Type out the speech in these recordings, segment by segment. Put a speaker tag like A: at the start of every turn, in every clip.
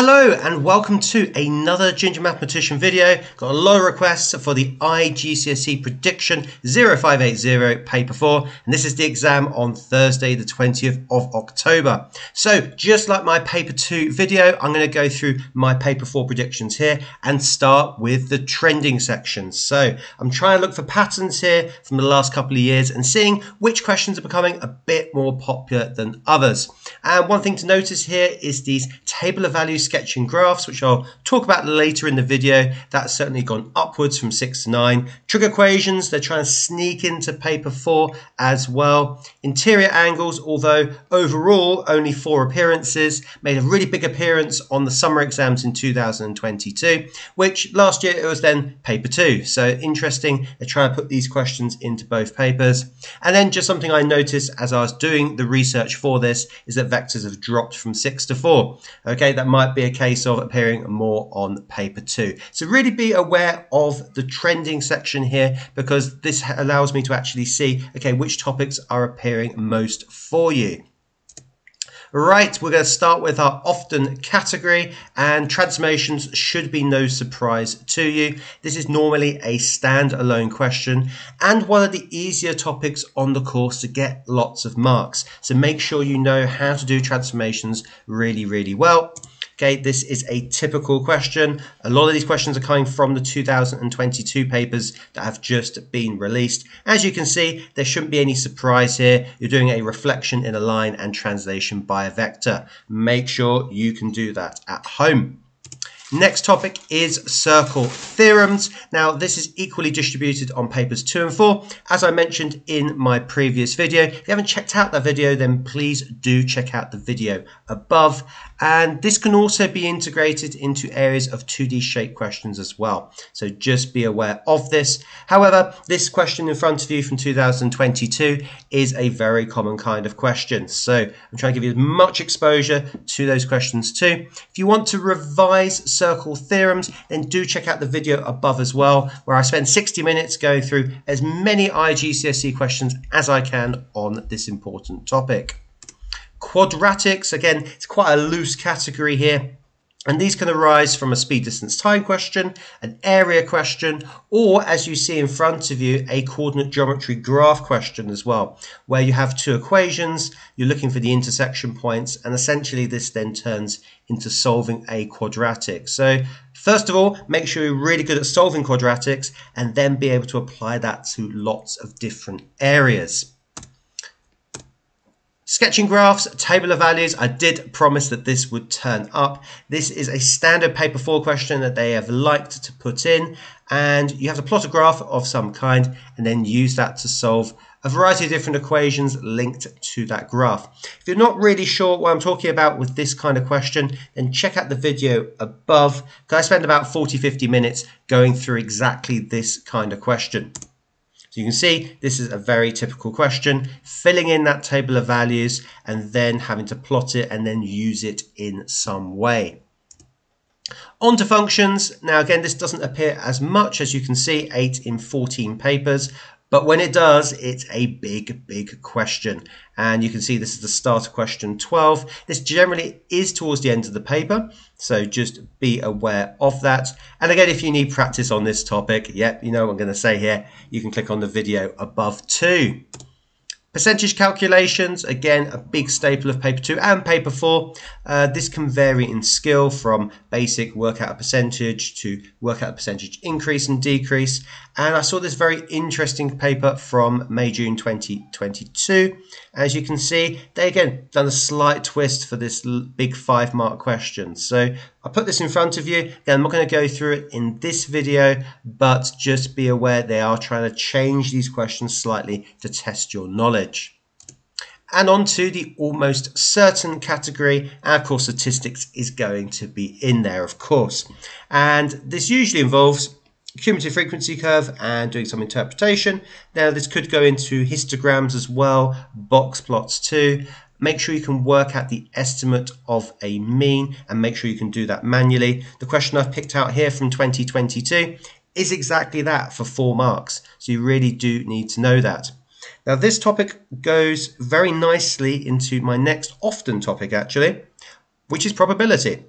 A: Hello and welcome to another Ginger Mathematician video. Got a lot of requests for the IGCSE Prediction 0580 Paper 4 and this is the exam on Thursday the 20th of October. So just like my Paper 2 video I'm going to go through my Paper 4 predictions here and start with the trending section. So I'm trying to look for patterns here from the last couple of years and seeing which questions are becoming a bit more popular than others. And one thing to notice here is these table of values sketching graphs, which I'll talk about later in the video. That's certainly gone upwards from 6 to 9. Trig equations, they're trying to sneak into paper 4 as well. Interior angles, although overall only four appearances, made a really big appearance on the summer exams in 2022, which last year it was then paper 2. So interesting, they're trying to put these questions into both papers. And then just something I noticed as I was doing the research for this is that vectors have dropped from 6 to 4. Okay, that might be a case of appearing more on paper two. So really be aware of the trending section here because this allows me to actually see, okay, which topics are appearing most for you. Right, we're going to start with our often category and transformations should be no surprise to you. This is normally a standalone question and one of the easier topics on the course to get lots of marks. So make sure you know how to do transformations really, really well. Okay, this is a typical question. A lot of these questions are coming from the 2022 papers that have just been released. As you can see, there shouldn't be any surprise here. You're doing a reflection in a line and translation by a vector. Make sure you can do that at home. Next topic is circle theorems. Now, this is equally distributed on papers 2 and 4. As I mentioned in my previous video, if you haven't checked out that video, then please do check out the video above. And this can also be integrated into areas of 2D shape questions as well. So just be aware of this. However, this question in front of you from 2022 is a very common kind of question. So I'm trying to give you as much exposure to those questions too. If you want to revise circle theorems, then do check out the video above as well, where I spend 60 minutes going through as many IGCSE questions as I can on this important topic. Quadratics, again, it's quite a loose category here. And these can arise from a speed distance time question, an area question, or as you see in front of you, a coordinate geometry graph question as well, where you have two equations, you're looking for the intersection points, and essentially this then turns into solving a quadratic. So first of all, make sure you're really good at solving quadratics and then be able to apply that to lots of different areas. Sketching graphs, table of values, I did promise that this would turn up. This is a standard paper 4 question that they have liked to put in and you have to plot a graph of some kind and then use that to solve a variety of different equations linked to that graph. If you're not really sure what I'm talking about with this kind of question, then check out the video above because I spend about 40-50 minutes going through exactly this kind of question. You can see this is a very typical question, filling in that table of values and then having to plot it and then use it in some way. On to functions. Now again, this doesn't appear as much as you can see, 8 in 14 papers, but when it does, it's a big, big question. And you can see this is the start of question 12. This generally is towards the end of the paper, so just be aware of that. And again, if you need practice on this topic, yep, you know what I'm going to say here, you can click on the video above too. Percentage calculations, again, a big staple of paper 2 and paper 4. Uh, this can vary in skill from basic work out a percentage to work out a percentage increase and decrease. And I saw this very interesting paper from May, June 2022. As you can see, they again done a slight twist for this big five mark question. So I put this in front of you. I'm not going to go through it in this video, but just be aware they are trying to change these questions slightly to test your knowledge. And on to the almost certain category, of course statistics is going to be in there, of course. And this usually involves cumulative frequency curve and doing some interpretation. Now this could go into histograms as well, box plots too. Make sure you can work out the estimate of a mean and make sure you can do that manually. The question I've picked out here from 2022 is exactly that for four marks. So you really do need to know that. Now this topic goes very nicely into my next often topic actually, which is probability.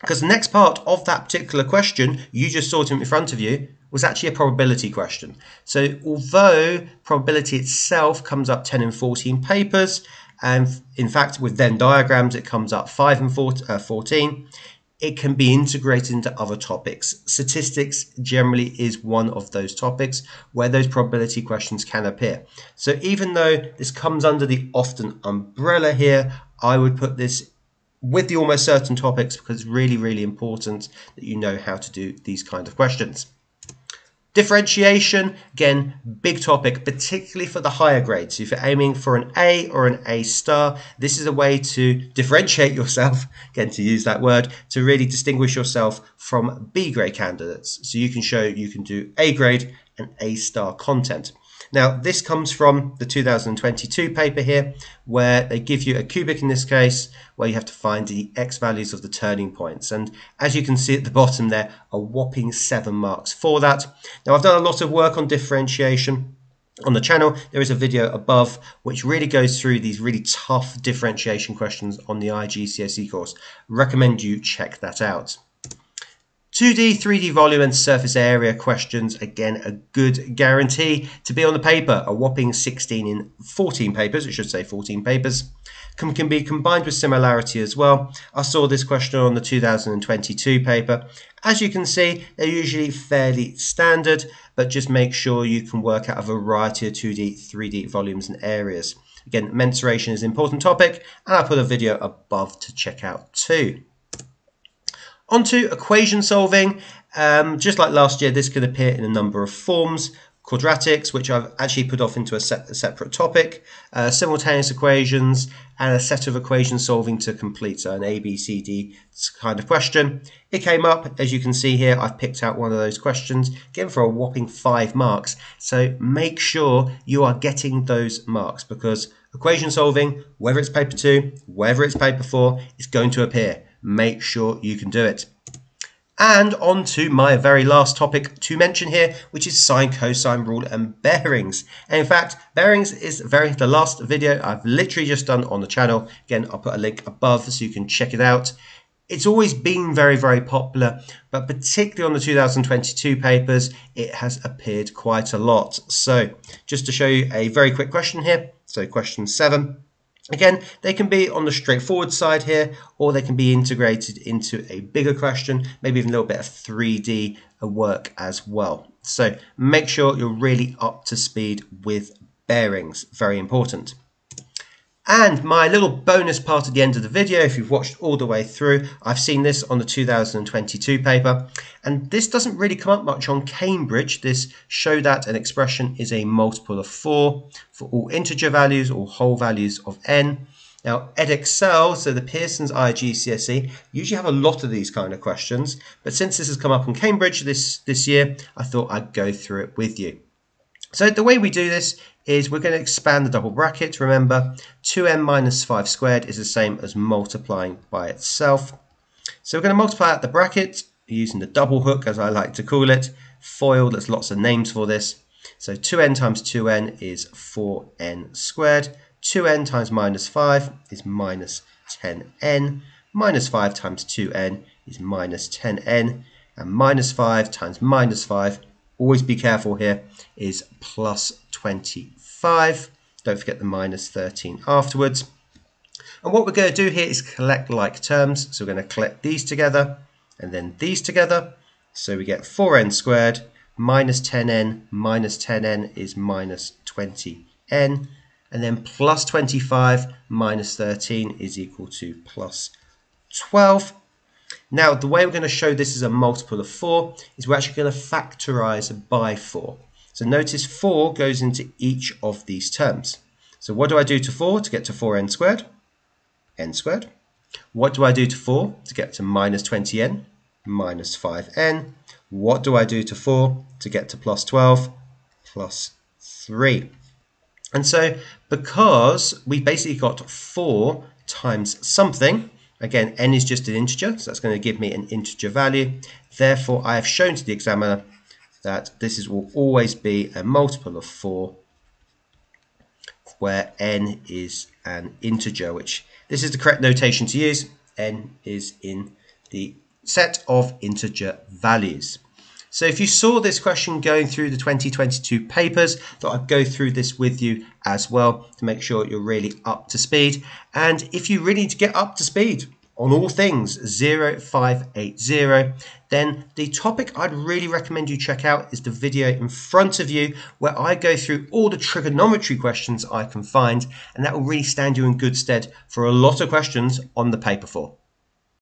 A: Because the next part of that particular question you just saw in front of you was actually a probability question. So although probability itself comes up 10 and 14 papers, and in fact with Venn diagrams it comes up 5 and 14, uh, it can be integrated into other topics. Statistics generally is one of those topics where those probability questions can appear. So even though this comes under the often umbrella here, I would put this with the almost certain topics because it's really, really important that you know how to do these kind of questions. Differentiation, again, big topic, particularly for the higher grades. If you're aiming for an A or an A star, this is a way to differentiate yourself, again, to use that word, to really distinguish yourself from B grade candidates. So you can show you can do A grade and A star content. Now, this comes from the 2022 paper here, where they give you a cubic in this case, where you have to find the x values of the turning points. And as you can see at the bottom there, a whopping seven marks for that. Now, I've done a lot of work on differentiation on the channel there is a video above which really goes through these really tough differentiation questions on the IGCSE course recommend you check that out 2D, 3D volume and surface area questions, again, a good guarantee to be on the paper. A whopping 16 in 14 papers, it should say 14 papers, can, can be combined with similarity as well. I saw this question on the 2022 paper. As you can see, they're usually fairly standard, but just make sure you can work out a variety of 2D, 3D volumes and areas. Again, mensuration is an important topic, and I'll put a video above to check out too. Onto equation solving. Um, just like last year, this can appear in a number of forms. Quadratics, which I've actually put off into a, a separate topic, uh, simultaneous equations, and a set of equation solving to complete, so an A, B, C, D kind of question. It came up, as you can see here, I've picked out one of those questions, given for a whopping five marks. So make sure you are getting those marks because equation solving, whether it's paper two, whether it's paper four, is going to appear make sure you can do it. And on to my very last topic to mention here, which is sine, cosine rule and bearings. And in fact, bearings is very the last video I've literally just done on the channel. Again, I'll put a link above so you can check it out. It's always been very, very popular, but particularly on the 2022 papers, it has appeared quite a lot. So just to show you a very quick question here. So question seven. Again, they can be on the straightforward side here, or they can be integrated into a bigger question, maybe even a little bit of 3D work as well. So make sure you're really up to speed with bearings, very important. And my little bonus part at the end of the video, if you've watched all the way through, I've seen this on the 2022 paper. And this doesn't really come up much on Cambridge. This show that an expression is a multiple of 4 for all integer values or whole values of n. Now, Edexcel, so the Pearson's IGCSE, usually have a lot of these kind of questions. But since this has come up on Cambridge this, this year, I thought I'd go through it with you. So the way we do this is we're going to expand the double bracket. Remember, 2n minus 5 squared is the same as multiplying by itself. So we're going to multiply out the bracket using the double hook, as I like to call it. FOIL, there's lots of names for this. So 2n times 2n is 4n squared. 2n times minus 5 is minus 10n. Minus 5 times 2n is minus 10n. And minus 5 times minus 5 always be careful here, is plus 25. Don't forget the minus 13 afterwards. And what we're going to do here is collect like terms. So we're going to collect these together and then these together. So we get 4n squared minus 10n minus 10n is minus 20n. And then plus 25 minus 13 is equal to plus 12. Now, the way we're going to show this as a multiple of 4 is we're actually going to factorize by 4. So notice 4 goes into each of these terms. So what do I do to 4 to get to 4n squared? n squared. What do I do to 4 to get to minus 20n? Minus 5n. What do I do to 4 to get to plus 12? Plus 3. And so because we basically got 4 times something, Again, n is just an integer, so that's going to give me an integer value. Therefore, I have shown to the examiner that this is, will always be a multiple of 4 where n is an integer, which this is the correct notation to use. n is in the set of integer values. So if you saw this question going through the 2022 papers, thought I'd go through this with you as well to make sure you're really up to speed. And if you really need to get up to speed on all things 0580, then the topic I'd really recommend you check out is the video in front of you where I go through all the trigonometry questions I can find and that will really stand you in good stead for a lot of questions on the paper 4.